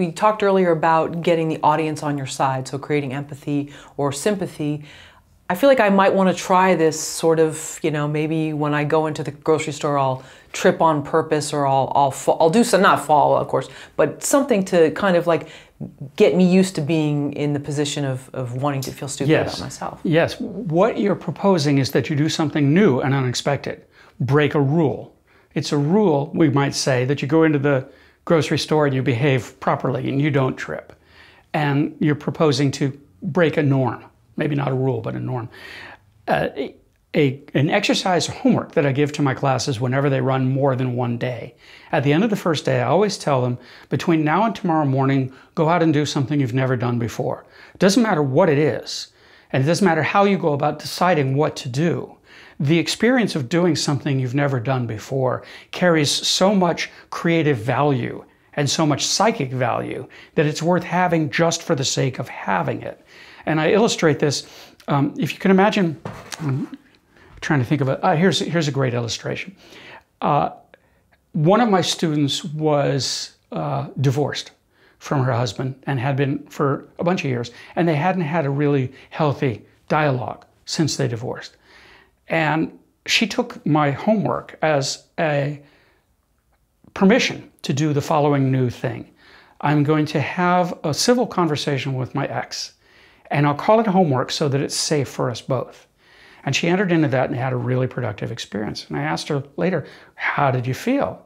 We talked earlier about getting the audience on your side, so creating empathy or sympathy. I feel like I might want to try this sort of, you know, maybe when I go into the grocery store, I'll trip on purpose or I'll, I'll, fall, I'll do some, not fall, of course, but something to kind of like get me used to being in the position of, of wanting to feel stupid yes. about myself. Yes. What you're proposing is that you do something new and unexpected, break a rule. It's a rule, we might say, that you go into the grocery store and you behave properly and you don't trip. And you're proposing to break a norm maybe not a rule, but a norm. Uh, a, an exercise homework that I give to my classes whenever they run more than one day. At the end of the first day, I always tell them between now and tomorrow morning, go out and do something you've never done before. It doesn't matter what it is, and it doesn't matter how you go about deciding what to do. The experience of doing something you've never done before carries so much creative value and so much psychic value that it's worth having just for the sake of having it. And I illustrate this. Um, if you can imagine, I'm trying to think of it. Uh, here's, here's a great illustration. Uh, one of my students was uh, divorced from her husband and had been for a bunch of years, and they hadn't had a really healthy dialogue since they divorced. And she took my homework as a permission to do the following new thing. I'm going to have a civil conversation with my ex and I'll call it homework so that it's safe for us both. And she entered into that and had a really productive experience. And I asked her later, How did you feel?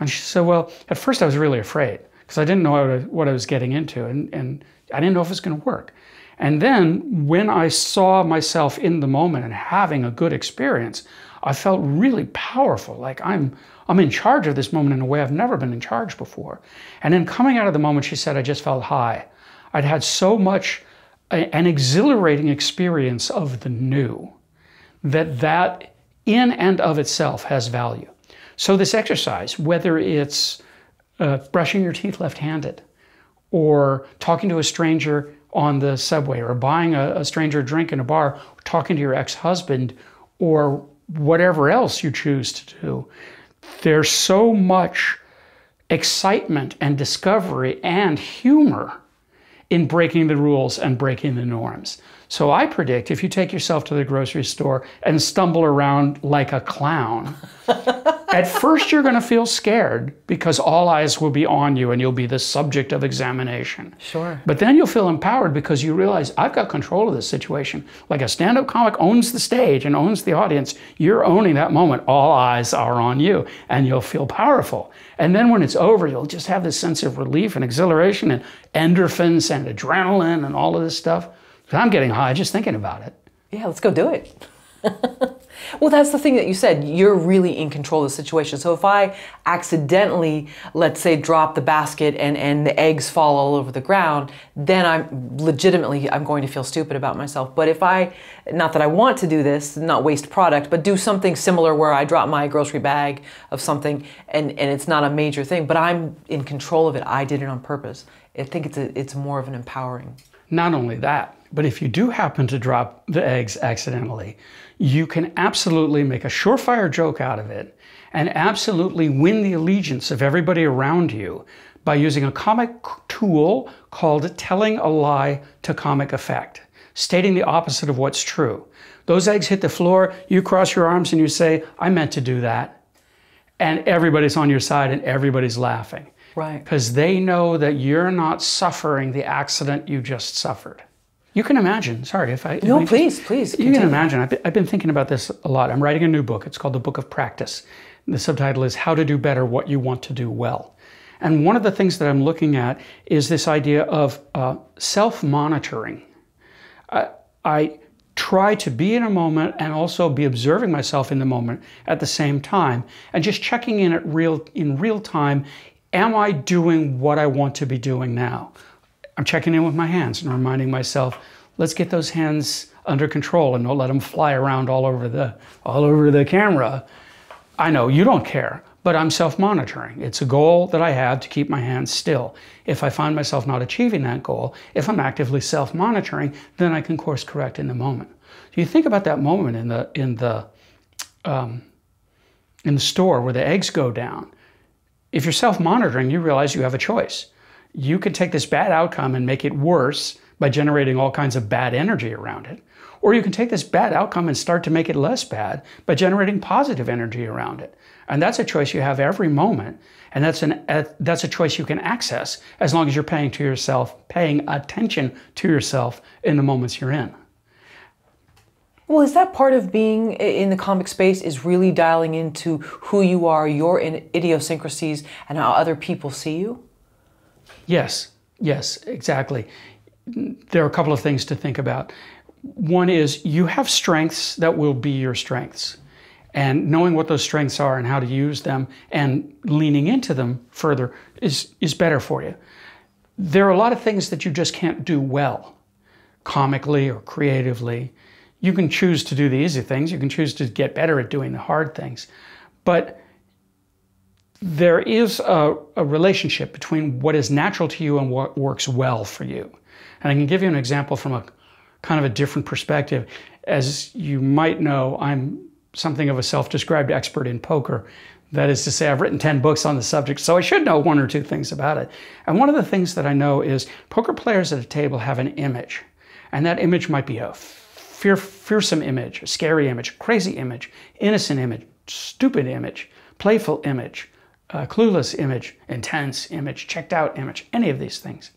And she said, Well, at first I was really afraid because I didn't know what I was getting into and, and I didn't know if it was going to work. And then when I saw myself in the moment and having a good experience, I felt really powerful. Like I'm, I'm in charge of this moment in a way I've never been in charge before. And then coming out of the moment, she said, I just felt high. I'd had so much an exhilarating experience of the new that that in and of itself has value so this exercise whether it's uh, brushing your teeth left-handed or talking to a stranger on the subway or buying a, a stranger a drink in a bar talking to your ex-husband or whatever else you choose to do there's so much excitement and discovery and humor in breaking the rules and breaking the norms. So I predict if you take yourself to the grocery store and stumble around like a clown, at first you're going to feel scared because all eyes will be on you and you'll be the subject of examination. Sure. But then you'll feel empowered because you realize I've got control of this situation. Like a stand up comic owns the stage and owns the audience, you're owning that moment. All eyes are on you and you'll feel powerful. And then when it's over, you'll just have this sense of relief and exhilaration and endorphins and adrenaline and all of this stuff. I'm getting high just thinking about it. Yeah, let's go do it. well, that's the thing that you said. You're really in control of the situation. So if I accidentally, let's say, drop the basket and, and the eggs fall all over the ground, then I'm legitimately, I'm going to feel stupid about myself. But if I, not that I want to do this, not waste product, but do something similar where I drop my grocery bag of something and, and it's not a major thing, but I'm in control of it. I did it on purpose. I think it's, a, it's more of an empowering. Not only that, but if you do happen to drop the eggs accidentally, you can absolutely make a surefire joke out of it and absolutely win the allegiance of everybody around you by using a comic tool called telling a lie to comic effect, stating the opposite of what's true. Those eggs hit the floor, you cross your arms and you say, I meant to do that. And everybody's on your side and everybody's laughing. Right. Because they know that you're not suffering the accident you just suffered. You can imagine. Sorry if I. No, please, please. You can imagine. I've been, I've been thinking about this a lot. I'm writing a new book. It's called The Book of Practice. The subtitle is How to Do Better What You Want to Do Well. And one of the things that I'm looking at is this idea of uh, self monitoring. I, I try to be in a moment and also be observing myself in the moment at the same time and just checking in at real in real time am I doing what I want to be doing now? I'm checking in with my hands and reminding myself, let's get those hands under control and don't let them fly around all over the all over the camera. I know you don't care, but I'm self-monitoring. It's a goal that I have to keep my hands still. If I find myself not achieving that goal, if I'm actively self-monitoring, then I can course correct in the moment. So you think about that moment in the in the um, in the store where the eggs go down. If you're self-monitoring, you realize you have a choice You could take this bad outcome and make it worse by generating all kinds of bad energy around it. Or you can take this bad outcome and start to make it less bad by generating positive energy around it. And that's a choice you have every moment. And that's, an, uh, that's a choice you can access as long as you're paying to yourself, paying attention to yourself in the moments you're in. Well, is that part of being in the comic space is really dialing into who you are, your idiosyncrasies, and how other people see you? Yes, yes, exactly. There are a couple of things to think about. One is you have strengths that will be your strengths. And knowing what those strengths are and how to use them and leaning into them further is, is better for you. There are a lot of things that you just can't do well, comically or creatively. You can choose to do the easy things, you can choose to get better at doing the hard things. But there is a, a, relationship between what is natural to you and what works well for you. And I can give you an example from a kind of a different perspective. As you might know, I'm something of a self described expert in poker. That is to say, I've written 10 books on the subject, so I should know one or two things about it. And one of the things that I know is poker players at a table have an image. And that image might be a fear, fearsome image, a scary image, crazy image, innocent image, stupid image, playful image, uh, clueless image, intense image, checked out image, any of these things.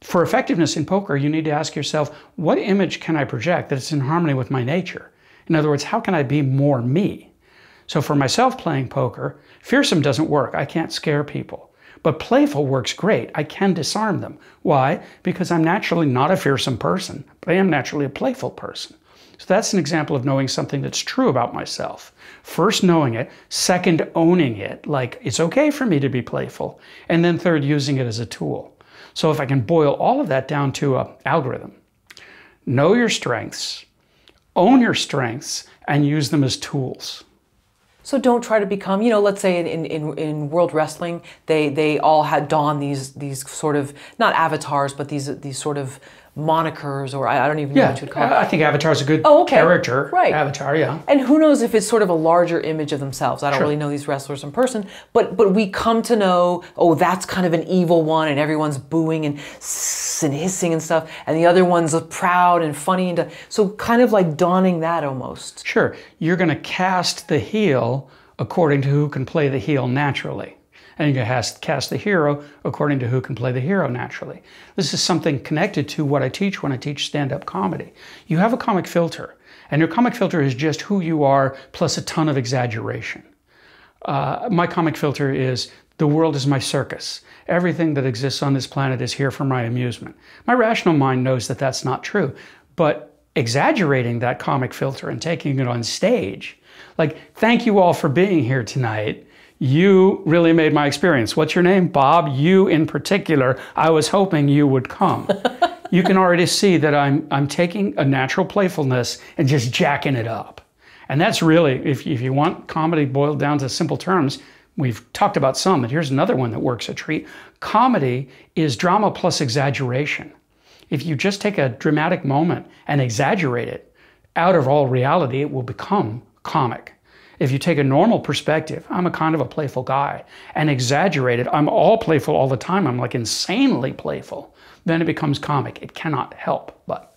For effectiveness in poker, you need to ask yourself, what image can I project that's in harmony with my nature? In other words, how can I be more me? So for myself playing poker, fearsome doesn't work. I can't scare people. But playful works great. I can disarm them. Why? Because I'm naturally not a fearsome person, but I am naturally a playful person. So that's an example of knowing something that's true about myself. First, knowing it. Second, owning it, like it's okay for me to be playful. And then third, using it as a tool. So if I can boil all of that down to an algorithm, know your strengths, own your strengths, and use them as tools. So don't try to become, you know, let's say in, in, in world wrestling, they, they all had don these these sort of not avatars, but these these sort of monikers or I, I don't even know what you'd call it. I think Avatar's a good oh, okay. character. Right. Avatar, yeah. And who knows if it's sort of a larger image of themselves. I don't Sure. really know these wrestlers in person, but but we come to know, oh, that's kind of an evil one and everyone's booing and, and hissing and stuff, and the other one's a proud and funny and so kind of like donning that almost. Sure. You're going to cast the heel according to who can play the heel naturally. And going to cast the hero according to who can play the hero naturally. This is something connected to what I teach when I teach stand up comedy. You have a comic filter, and your comic filter is just who you are plus a ton of exaggeration. Uh, my comic filter is the world is my circus. Everything that exists on this planet is here for my amusement. My rational mind knows that that's not true, but exaggerating that comic filter and taking it on stage, like, thank you all for being here tonight. You really made my experience. What's your name? Bob. You in particular, I was hoping you would come. you can already see that I'm, I'm taking a natural playfulness and just jacking it up. And that's really, if, if you want comedy boiled down to simple terms, we've talked about some, and here's another one that works a treat. Comedy is drama plus exaggeration. If you just take a dramatic moment and exaggerate it, out of all reality, it will become comic. If you take a normal perspective, I'm a kind of a playful guy, and exaggerate it, I'm all playful all the time, I'm like insanely playful, then it becomes comic. It cannot help but.